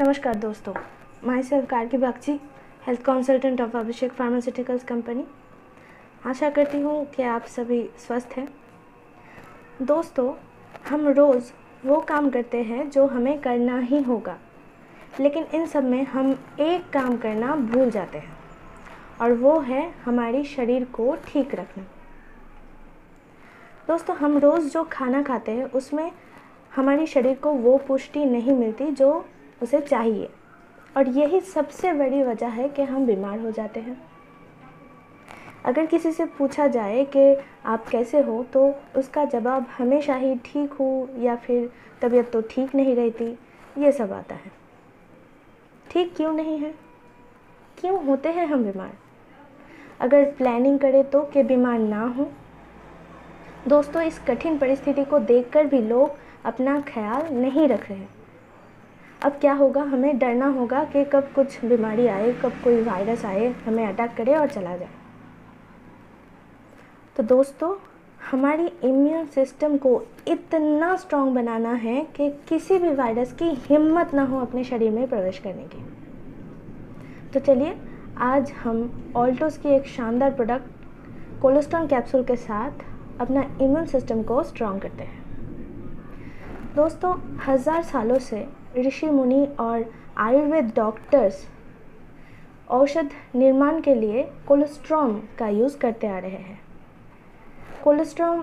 नमस्कार दोस्तों myself Karki Bagchi, health consultant of Abhishek pharmaceuticals company. आशा करती हूँ कि आप सभी स्वस्थ हैं। दोस्तों, हम रोज़ वो काम करते हैं जो हमें करना ही होगा, लेकिन इन सब में हम एक काम करना भूल जाते हैं, और वो है हमारी शरीर को ठीक रखना। दोस्तों, हम रोज़ जो खाना खाते हैं, उसमें हमारी शरीर को वो पुष्टि नहीं मिलती जो उसे चाहिए। और यही सबसे बड़ी वजह है कि हम बीमार हो जाते हैं। अगर किसी से पूछा जाए कि आप कैसे हो तो उसका जवाब हमेशा ही ठीक हो या फिर तबीयत तो ठीक नहीं रहती, ये सब आता है। ठीक क्यों नहीं है? क्यों होते हैं हम बीमार? अगर प्लानिंग करें तो कि बीमार ना हो। दोस्तों, इस कठिन परिस्थिति को देखकर भी लोग अपना ख्याल नहीं रख रहे। अब क्या होगा? हमें डरना होगा कि कब कुछ बीमारी आए, कब कोई वायरस आए, हमें अटैक करे और चला जाए। तो दोस्तों, हमारी इम्यून सिस्टम को इतना स्ट्रॉन्ग बनाना है कि किसी भी वायरस की हिम्मत ना हो अपने शरीर में प्रवेश करने की। तो चलिए, आज हम ऑल्टोस की एक शानदार प्रोडक्ट कोलेस्ट्रॉल कैप्सूल के साथ अपना इम्यून सिस्टम को स्ट्रॉन्ग करते हैं। दोस्तों, हज़ार सालों से ऋषि मुनि और आयुर्वेद डॉक्टर्स औषध निर्माण के लिए कोलेस्ट्रॉम का यूज़ करते आ रहे हैं। कोलेस्ट्रॉम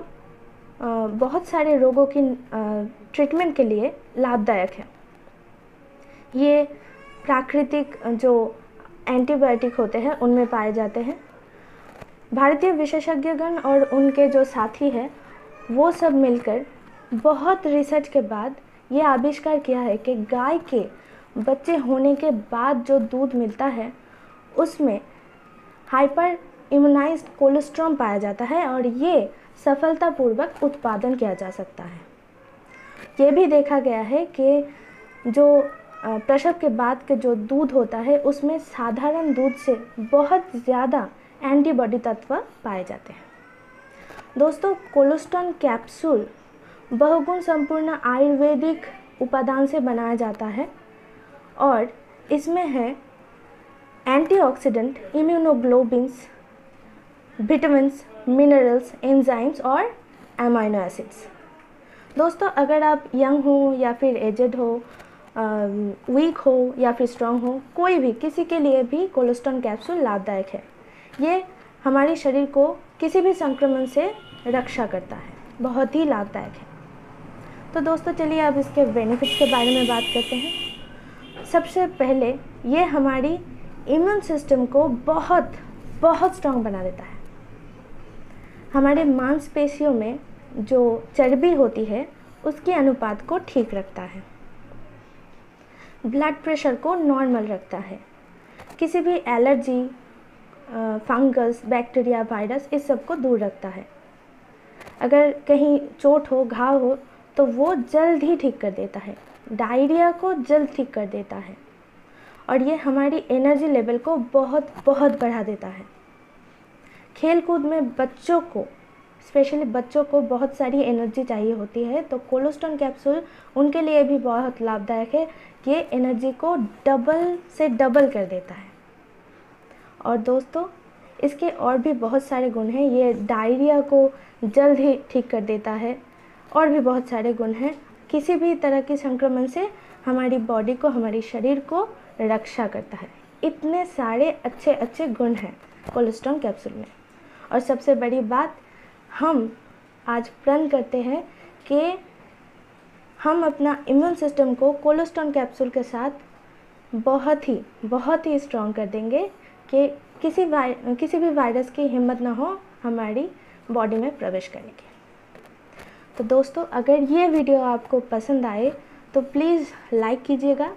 बहुत सारे रोगों की ट्रीटमेंट के लिए लाभदायक है। ये प्राकृतिक, जो एंटीबायोटिक होते हैं, उनमें पाए जाते हैं। भारतीय विशेषज्ञगण और उनके जो साथी हैं, वो सब मिलकर बहुत रिसर्च के बाद ये आविष्कार किया है कि गाय के बच्चे होने के बाद जो दूध मिलता है, उसमें हाइपर इम्यूनाइज कोलेस्ट्रॉम पाया जाता है और ये सफलतापूर्वक उत्पादन किया जा सकता है। ये भी देखा गया है कि जो प्रसव के बाद के जो दूध होता है, उसमें साधारण दूध से बहुत ज़्यादा एंटीबॉडी तत्व पाए जाते हैं। दोस्तों कोलेस्ट्रॉल कैप्सूल बहुगुण संपूर्ण आयुर्वेदिक उपादान से बनाया जाता है और इसमें है antioxidant immunoglobulins vitamins minerals enzymes और एमाइनो एसिड्स दोस्तों, अगर आप यंग हो या फिर एजड हो वीक हो या फिर स्ट्रांग हो, कोई भी किसी के लिए भी कोलेस्ट्रॉल कैप्सूल लाभदायक है। ये हमारे शरीर को किसी भी संक्रमण से रक्षा करता है। बहुत ही लाभदायक है। तो दोस्तों, चलिए अब इसके बेनिफिट्स के बारे में बात करते हैं। सबसे पहले, ये हमारी इम्यून सिस्टम को बहुत बहुत स्ट्रॉन्ग बना देता है। हमारे मांसपेशियों में जो चर्बी होती है, उसके अनुपात को ठीक रखता है। ब्लड प्रेशर को नॉर्मल रखता है। किसी भी एलर्जी फंगस बैक्टीरिया वायरस इस सबको दूर रखता है। अगर कहीं चोट हो, घाव हो तो वो जल्द ही ठीक कर देता है। डायरिया को जल्द ठीक कर देता है। और ये हमारी एनर्जी लेवल को बहुत बहुत बढ़ा देता है। खेल कूद में बच्चों को, स्पेशली बच्चों को बहुत सारी एनर्जी चाहिए होती है तो कोलोस्टोन कैप्सूल उनके लिए भी बहुत लाभदायक है ये एनर्जी को डबल से डबल कर देता है। और दोस्तों, इसके और भी बहुत सारे गुण हैं। ये डायरिया को जल्द ही ठीक कर देता है। और भी बहुत सारे गुण हैं। किसी भी तरह के संक्रमण से हमारी बॉडी को, हमारे शरीर को रक्षा करता है। इतने सारे अच्छे अच्छे गुण हैं कोलेस्ट्रॉल कैप्सूल में। और सबसे बड़ी बात, हम आज प्रण करते हैं कि हम अपना इम्यून सिस्टम को कोलेस्ट्रॉल कैप्सूल के साथ बहुत ही बहुत ही स्ट्रॉन्ग कर देंगे कि किसी वाय, किसी भी वायरस की हिम्मत ना हो हमारी बॉडी में प्रवेश करने की। तो दोस्तों, अगर ये वीडियो आपको पसंद आए तो प्लीज़ लाइक कीजिएगा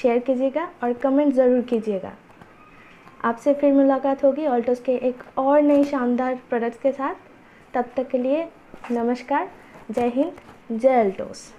शेयर कीजिएगा और कमेंट ज़रूर कीजिएगा। आपसे फिर मुलाकात होगी ऑल्टोस के एक और नई शानदार प्रोडक्ट्स के साथ। तब तक के लिए नमस्कार। जय हिंद, जय अल्टोस